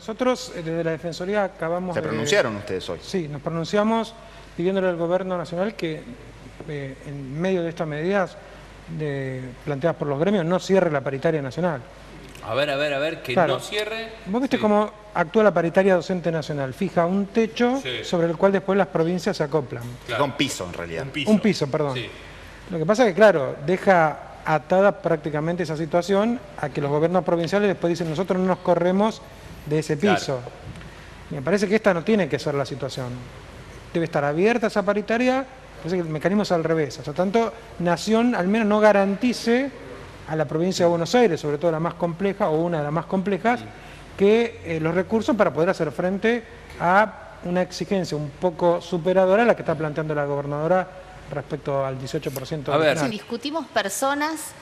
Nosotros eh, desde la Defensoría acabamos Se de... pronunciaron ustedes hoy. Sí, nos pronunciamos pidiéndole al Gobierno Nacional que eh, en medio de estas medidas de- planteadas por los gremios no cierre la paritaria nacional. A ver, a ver, a ver, que Claro. no cierre. Vos viste Sí. cómo actúa la paritaria docente nacional, fija un techo Sí. sobre el cual después las provincias se acoplan. Claro. Con piso, en realidad. Un piso. Un piso, perdón. Sí. Lo que pasa es que, claro, deja atada prácticamente esa situación a que los gobiernos provinciales después dicen nosotros no nos corremos de ese piso. Me parece que esta no tiene que ser la situación. Debe estar abierta esa paritaria, parece que el mecanismo es al revés. O sea, tanto Nación al menos no garantice a la provincia de Buenos Aires, sobre todo la más compleja o una de las más complejas, que eh, los recursos para poder hacer frente a una exigencia un poco superadora a la que está planteando la gobernadora respecto al 18% A ver. Si discutimos personas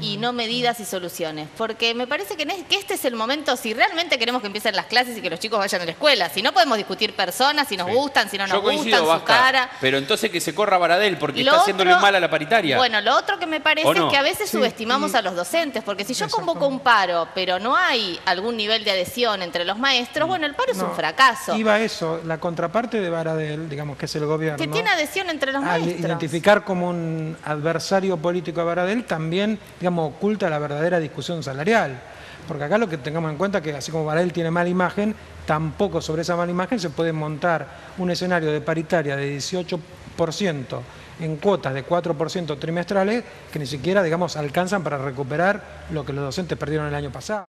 y no medidas y soluciones, porque me parece que, en es- que este es el momento, si realmente queremos que empiecen las clases y que los chicos vayan a la escuela, si no podemos discutir personas, si nos gustan, si no nos Yo coincido, gustan, su cara. Pero entonces que se corra Baradel porque Lo está haciéndole otro- mal a la paritaria. Bueno, lo otro que me parece es que a veces Sí, subestimamos y- a los docentes, porque si yo convoco un paro, pero no hay algún nivel de adhesión entre los maestros, bueno, el paro es un fracaso. Iba eso, la contraparte de Baradel, digamos que es el gobierno. Que tiene adhesión entre los maestros. Identificar como un adversario político a Baradel, también, digamos, oculta la verdadera discusión salarial. Porque acá lo que tengamos en cuenta es que así como Baradel tiene mala imagen, tampoco sobre esa mala imagen se puede montar un escenario de paritaria de 18% en cuotas de 4% trimestrales que ni siquiera, digamos, alcanzan para recuperar lo que los docentes perdieron el año pasado.